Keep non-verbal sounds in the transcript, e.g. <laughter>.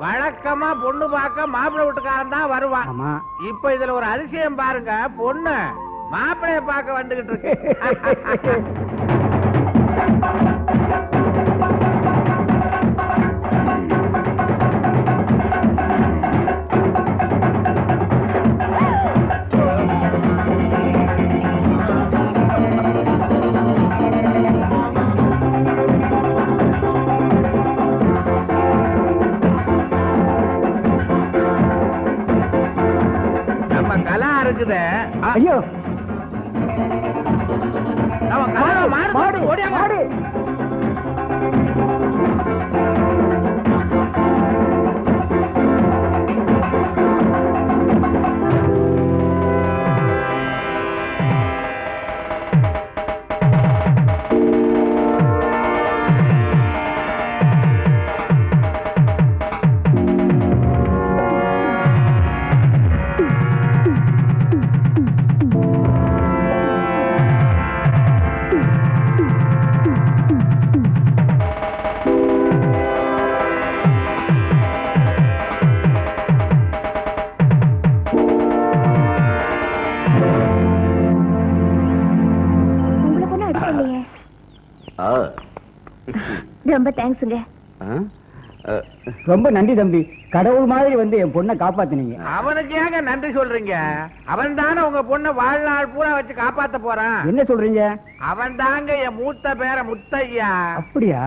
வழக்கமா பொண்ணு பார்க்க மாப்பிள்ளை வீட்டுக்காரன் தான் வருவான். இப்ப இதுல ஒரு அதிசயம் பாருங்க பொண்ணு மாப்பிளைய பார்க்க வந்துகிட்டு இருக்கு. <laughs> இருக்குது. ஐயோ. கலா மாடு ஓடியா மாடு. ரொம்ப தேங்க்ஸுங்க ரொம்ப நன்றி தம்பி. கடவுள் மாதிரி வந்து என் பொண்ணை காப்பாத்துனீங்க. அவனுக்கு ஏங்க நன்றி சொல்றீங்க? அவன் தானே உங்க பொண்ணை வாழ்நாள் பூரா வச்சு காப்பாத்த போறான். என்ன சொல்றீங்க? அவன் தாங்க என் மூத்த பேர முத்தையா. அப்படியா?